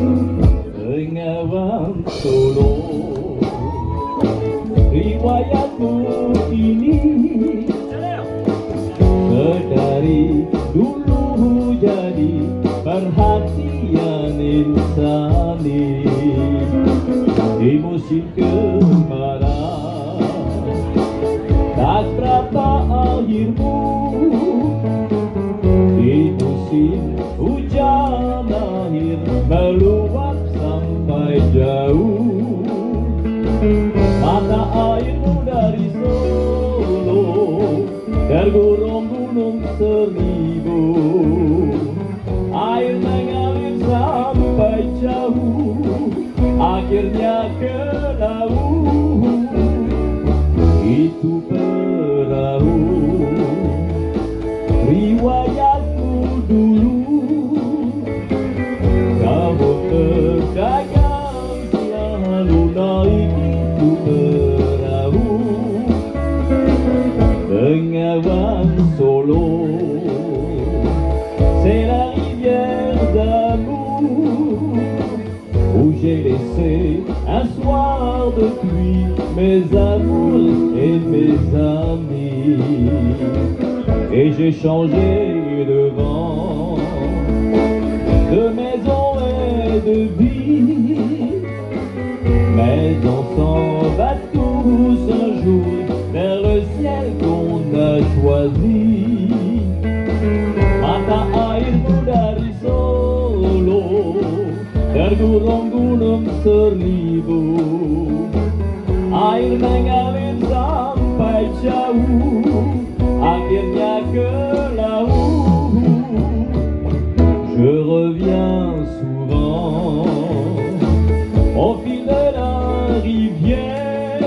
Bengawan Solo. Riwayatku ini Sedari dulu jadi perhatian insani. Di musim kemarau Tak berapa akhirmu jauh Mata airmu dari Solo Tergurung gunung seribu. Air mengalir sampai jauh Akhirnya ke laut. Itu perahu Bengawan Solo C'est la rivière d'amour Où j'ai laissé un soir de pluie Mes amours et mes amis Et j'ai changé de vent De maison et de vie tergulung-gulung seribu. Air mengalir sampai jauh, akhirnya ke laut. Je reviens souvent au fil de la rivière,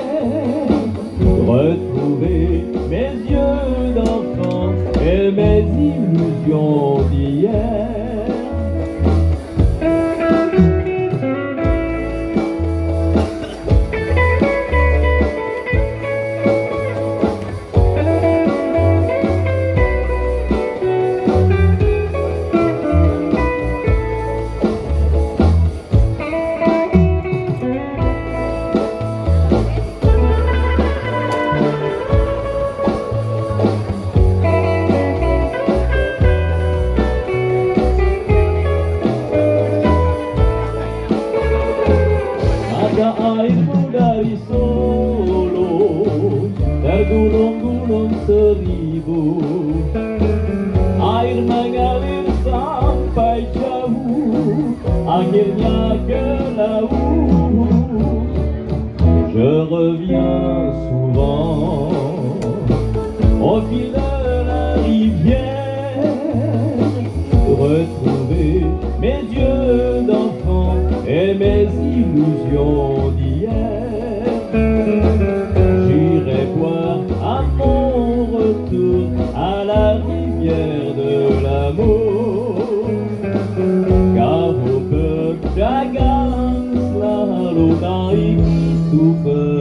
retrouver mes yeux d'enfant et mes illusions d'hier. Seribu Air mengalir sampai jauh Akhirnya ke laut Je reviens souvent Au fil de la rivière Holy Super.